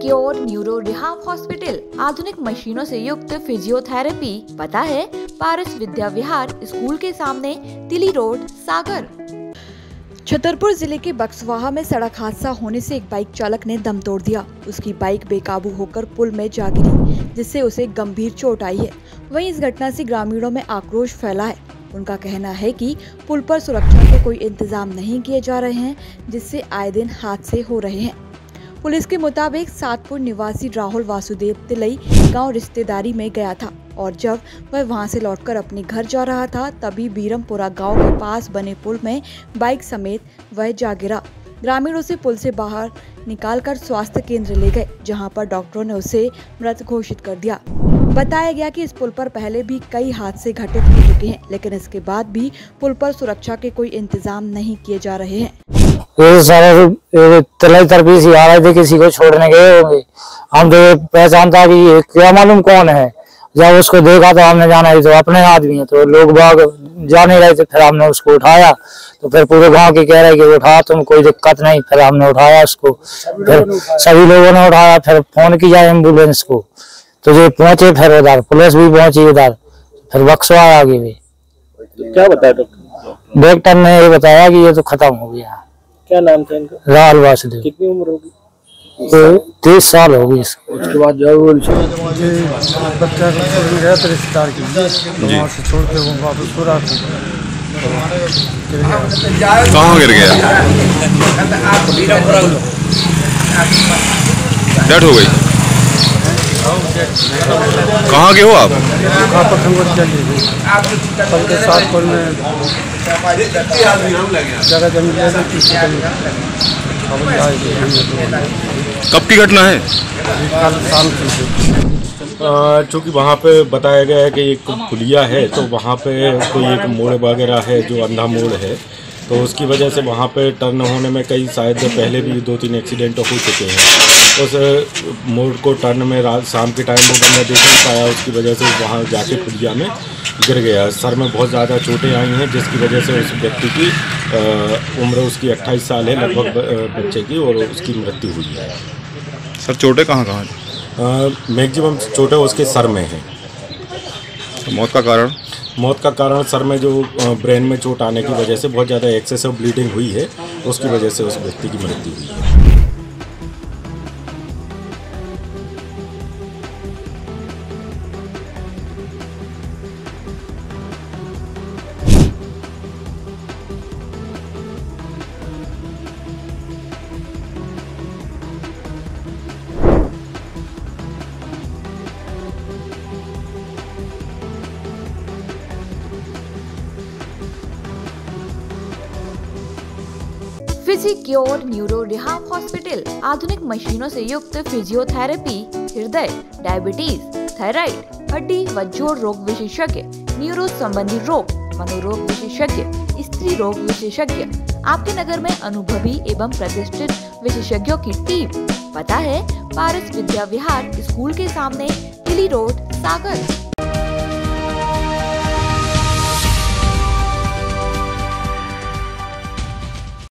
Cure neuro rehab hospital, आधुनिक मशीनों से युक्त फिजियोथेरेपी पता है, पारस विद्या विहार स्कूल के सामने, तिली रोड, सागर। छतरपुर ज़िले के बक्सवाहा में सड़क हादसा होने से एक बाइक चालक ने दम तोड़ दिया। उसकी बाइक बेकाबू होकर पुल में जा गिरी, जिससे उसे गंभीर चोट आई है। वहीं इस घटना से ग्रामीणों में आक्रोश फैला है। उनका कहना है कि पुल पर सुरक्षा के कोई इंतज़ाम नहीं किए जा रहे हैं, जिससे आए दिन हादसे हो रहे हैं। पुलिस के मुताबिक सातपुर निवासी राहुल वासुदेव तिलई गाँव रिश्तेदारी में गया था और जब वह वहाँ से लौटकर अपने घर जा रहा था, तभी बीरमपुरा गाँव के पास बने पुल में बाइक समेत वह जा गिरा। ग्रामीणों से पुल से बाहर निकालकर स्वास्थ्य केंद्र ले गए, जहाँ पर डॉक्टरों ने उसे मृत घोषित कर दिया। बताया गया कि इस पुल पर पहले भी कई हादसे घटित हो चुके हैं, लेकिन इसके बाद भी पुल पर सुरक्षा के कोई इंतज़ाम नहीं किए जा रहे हैं। ये सारे तलाई तरफी से आ रहे थे किसी को छोड़ने गए होंगे हम तो पहचानता कि ये क्या मालूम कौन है जब उसको देखा तो हमने जाना ही तो अपने आदमी है तो लोग बाग जा नहीं रहे थे फिर हमने उसको उठाया तो फिर पूरे गाँव के कह रहे कि उठा तुम कोई दिक्कत नहीं फिर हमने उठाया उसको फिर सभी लोगों ने उठाया फिर फ़ोन किया एंबुलेंस को तो जो पहुँचे फिर उधर पुलिस भी पहुँची उधर फिर बक्सवा आगे भी क्या बताया डॉक्टर ने ये बताया कि ये तो खत्म हो गया क्या नाम था इनका? लाल वासुदेव। कितनी उम्र होगी? तो तीस साल हो गई उसके बाद ज़रूर मुझे बच्चा गया था रिश्तेदार के। तो वहाँ से छोड़ के वो वापस पूरा कहाँ गिर गया? डेथ हो गई। कहाँ के हो आप? कब की घटना है? चूँकि वहाँ पे बताया गया है कि एक पुलिया है तो वहाँ पे कोई एक मोड़ वगैरह है जो अंधा मोड़ है। तो उसकी वजह से वहाँ पे टर्न होने में कई शायद पहले भी दो तीन एक्सीडेंट हो चुके हैं। उस मोड़ को टर्न में रात शाम के टाइम वो बंदा देख नहीं पाया उसकी वजह से वहाँ जाके पुलिया में गिर गया। सर में बहुत ज़्यादा चोटें आई हैं जिसकी वजह से उस व्यक्ति की उम्र उसकी 28 साल है लगभग बच्चे की और उसकी मृत्यु हुई है। सर चोटें कहाँ कहाँ? मैक्सिमम चोटें उसके सर में हैं। तो मौत का कारण? मौत का कारण सर में जो ब्रेन में चोट आने की वजह से बहुत ज़्यादा एक्सेसिव ब्लीडिंग हुई है, उसकी वजह से उस व्यक्ति की मृत्यु हुई है। Physio cure neuro rehab hospital आधुनिक मशीनों से युक्त फिजियोथेरेपी हृदय डायबिटीज़ थायराइड हड्डी व जोड़ रोग विशेषज्ञ न्यूरो संबंधी रोग, मनोरोग विशेषज्ञ, स्त्री रोग विशेषज्ञ, आपके नगर में अनुभवी एवं प्रतिष्ठित विशेषज्ञों की टीम पता है, पारस विद्या विहार स्कूल के सामने किली रोड, सागर।